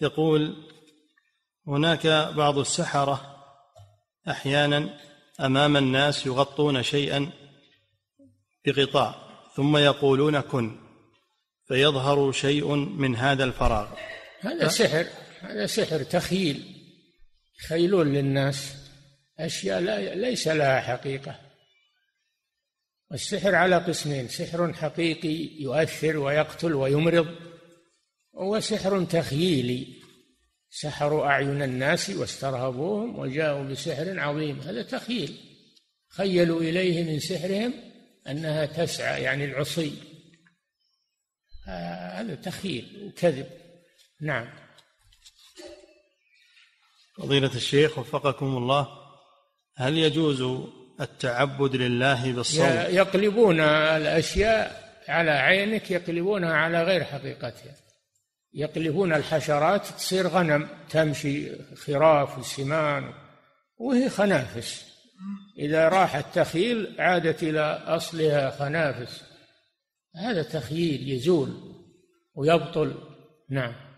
يقول هناك بعض السحرة أحيانا أمام الناس يغطون شيئا بغطاء ثم يقولون كن فيظهر شيء من هذا الفراغ. هذا سحر هذا سحر تخيل. يخيلون للناس أشياء لا ليس لها حقيقة. السحر على قسمين سحر حقيقي يؤثر ويقتل ويمرض وسحر تخييلي. سحروا أعين الناس واسترهبوهم وجاءوا بسحر عظيم. هذا تخيل خيلوا إليه من سحرهم أنها تسعى يعني العصي. هذا تخيل وكذب. نعم. فضيلة الشيخ وفقكم الله هل يجوز التعبد لله بالصوم؟ يقلبون الأشياء على عينك يقلبونها على غير حقيقتها. يقلبون الحشرات تصير غنم تمشي خراف وسمان وهي خنافس. إذا راح التخيل عادت إلى أصلها خنافس. هذا تخييل يزول ويبطل. نعم.